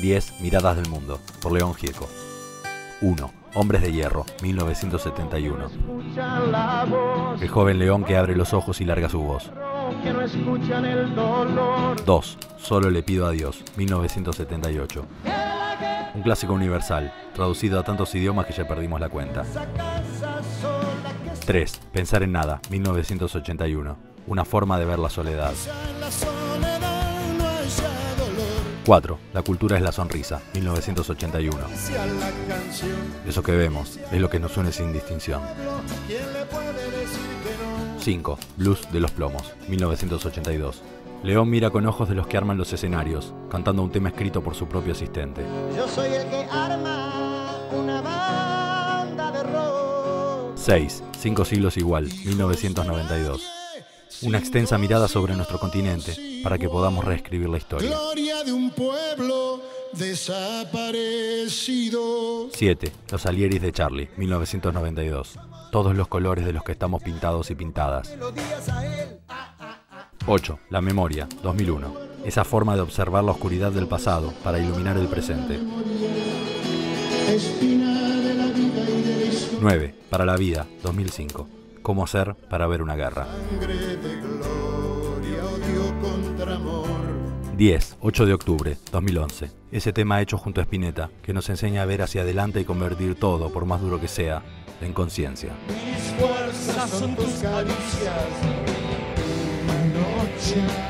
10 Miradas del Mundo, por León Gieco. 1. Hombres de Hierro, 1971. El joven león que abre los ojos y larga su voz. 2. Solo le pido a Dios, 1978. Un clásico universal, traducido a tantos idiomas que ya perdimos la cuenta. 3. Pensar en nada, 1981. Una forma de ver la soledad. 4. La cultura es la sonrisa, 1981. Eso que vemos es lo que nos une sin distinción. 5. Blues de los plomos, 1982. León mira con ojos de los que arman los escenarios, cantando un tema escrito por su propio asistente. Yo soy el que arma una banda de rock. 6. Cinco siglos igual, 1992 una extensa mirada sobre nuestro continente para que podamos reescribir la historia. Gloria de un pueblo desaparecido. 7. Los Alieris de Charlie, 1992. Todos los colores de los que estamos pintados y pintadas. 8. La memoria, 2001. Esa forma de observar la oscuridad del pasado para iluminar el presente. 9. Para la vida, 2005. Cómo hacer para ver una guerra. 10, 8 de octubre 2011. Ese tema hecho junto a Spinetta, que nos enseña a ver hacia adelante y convertir todo, por más duro que sea, en conciencia. Mis fuerzas son tus caricias. Noche.